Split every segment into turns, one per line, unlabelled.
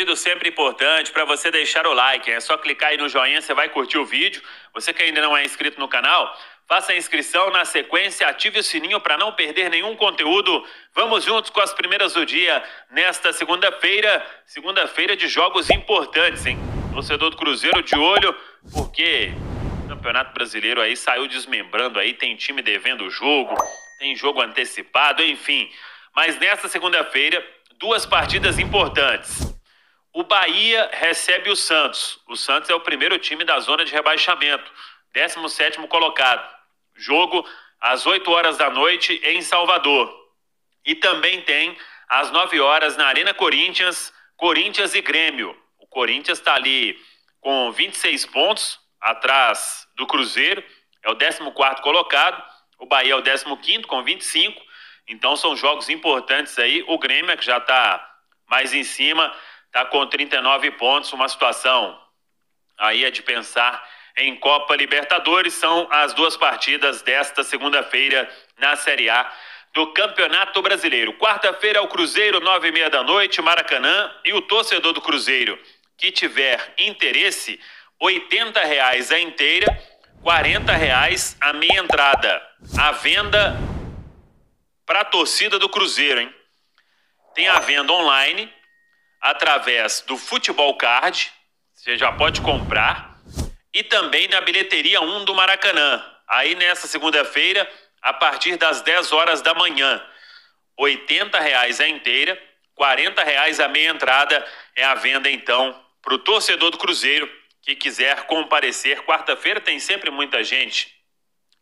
Pedido sempre importante para você deixar o like. É só clicar aí no joinha, você vai curtir o vídeo. Você que ainda não é inscrito no canal, faça a inscrição na sequência, ative o sininho para não perder nenhum conteúdo. Vamos juntos com as primeiras do dia nesta segunda-feira, segunda-feira de jogos importantes, hein? Torcedor do Cruzeiro de olho, porque o Campeonato Brasileiro aí saiu desmembrando aí, tem time devendo o jogo, tem jogo antecipado, enfim. Mas nesta segunda-feira, duas partidas importantes. O Bahia recebe o Santos. O Santos é o primeiro time da zona de rebaixamento, 17 colocado. Jogo às 8 horas da noite em Salvador. E também tem às 9 horas na Arena Corinthians, Corinthians e Grêmio. O Corinthians está ali com 26 pontos, atrás do Cruzeiro, é o 14 colocado. O Bahia é o 15 com 25. Então são jogos importantes aí. O Grêmio, que já está mais em cima, está com 39 pontos, uma situação aí é de pensar em Copa Libertadores. São as duas partidas desta segunda-feira na Série A do Campeonato Brasileiro. Quarta-feira é o Cruzeiro, nove e meia da noite, Maracanã. E o torcedor do Cruzeiro que tiver interesse, oitenta reais a inteira, quarenta reais a meia entrada. A venda para a torcida do Cruzeiro, hein? Tem a venda online através do Futebol Card, você já pode comprar, e também na bilheteria 1 do Maracanã. Aí nessa segunda-feira, a partir das 10 horas da manhã. R$ reais a inteira, R$ reais a meia entrada é a venda então para o torcedor do Cruzeiro que quiser comparecer. Quarta-feira tem sempre muita gente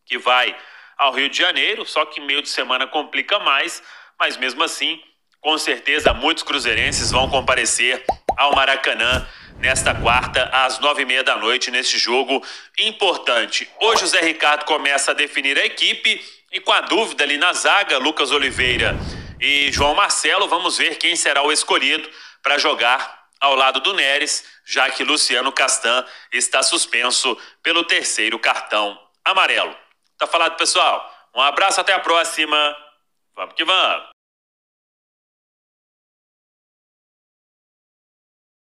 que vai ao Rio de Janeiro, só que meio de semana complica mais, mas mesmo assim com certeza, muitos cruzeirenses vão comparecer ao Maracanã nesta quarta, às nove e meia da noite, neste jogo importante. Hoje o Zé Ricardo começa a definir a equipe e com a dúvida ali na zaga, Lucas Oliveira e João Marcelo, vamos ver quem será o escolhido para jogar ao lado do Neres, já que Luciano Castan está suspenso pelo terceiro cartão amarelo. Tá falado, pessoal? Um abraço, até a próxima. Vamos que vamos!